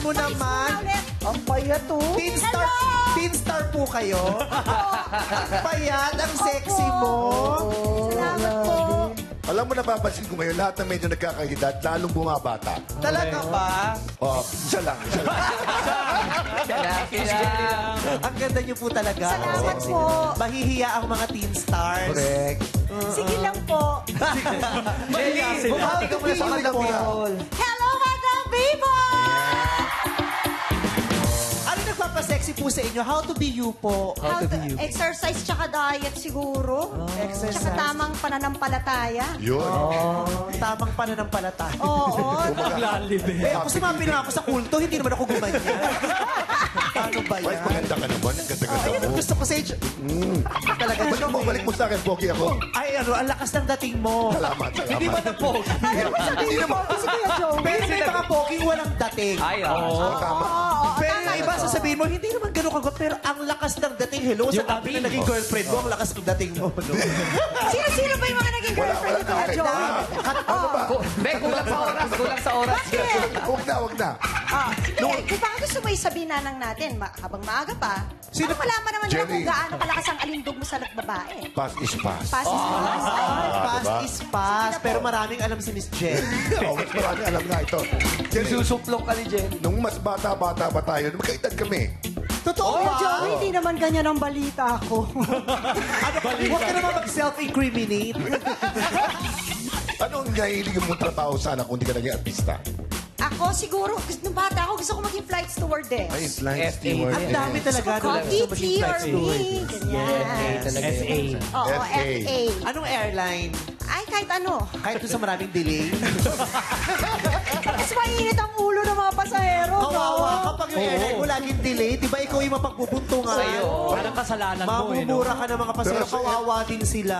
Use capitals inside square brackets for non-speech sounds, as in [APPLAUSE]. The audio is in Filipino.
mo naman. Ang payat oh. Teen star, teen star po kayo. ang payat, ang sexy mo. Salamat po. Alam mo, napapansin ko ngayon, lahat na medyo nagkakaedad, lalong bumabata. Talaga ba? Oh, isa lang, isa lang. Ang ganda niyo po talaga. Salamat sexy. po. Mahihiya ang mga teen stars. Correct. Sige lang po. [LAUGHS] Bumati ka muna sa kanila ka po sa inyo? How to be you po. How to exercise tsaka diet siguro. Exercise. Tsaka tamang pananampalataya. Yun. Oh, tamang pananampalataya. Oo. [LAUGHS] Eh, ako sumapin na ako sa kulto, hindi naman ako gumanyan. [LAUGHS] Paano ba yan? maganda ka naman. Ang ganda-ganda Ayun ang mo. gusto ko sa inyo. Talaga Balik mo, balik mo sa akin, Pogi ako. Ay, ano, ang lakas ng dating mo. Salamat, salamat. Hindi ba na pogi? Hindi naman. Si Kuya Joe. Pero may mga poging walang dating. Ay, oo. Oo, tama. Oo, sasabihin mo, hindi naman ganun kagot, pero ang lakas ng dating. Hello, sa Yung na appeal. naging girlfriend mo, ang lakas ng dating mo. No? [LAUGHS] Sino-sino ba yung mga naging girlfriend ni Kuya na. Joe? Ano ba? Be, kulang sa oras, kulang sa oras. Huwag na, huwag na. Ah, sige, kung baka gusto mo isabihin nanang natin, ma- habang maaga pa, Sino- Sino? malaman naman nila Jenny. kung gaano kalakas ang alindog mo sa babae. Pass is pass. Pass is pass. Ay, diba? is fast, pero maraming alam si Miss Jen. [LAUGHS] oh, mas marami alam na ito. Jenny, Susuplong ka ni Jen. nung mas bata-bata pa tayo, magkaedad kami. Totoo Kuya ba? Joe, hindi naman ganyan ang balita ko. [LAUGHS] Ano, huwag ka naman mag-self-incriminate. [LAUGHS] Anong nahilig mong trabaho sana kung di ka naging artista? Ako siguro, gusto- nung bata ako, gusto ko maging flight stewardess. Ay, flying FA. steward. Ang dami talaga. Gusto ko nung gusto maging PT or flight me. Ganyan. talaga SA. Oo, FA. FA. Anong airline? Ay, kahit ano. Kahit doon sa maraming delay. [LAUGHS] Mas mainit ang ulo ng mga pasahero. no? Kawawa kapag yung airline mo laging delay, di ba ikaw yung mapagbubuntungan? Sa'yo. Parang kasalanan mo eh. no? Mamumura ka ng mga pasahero, Pero sa- kawawa din sila.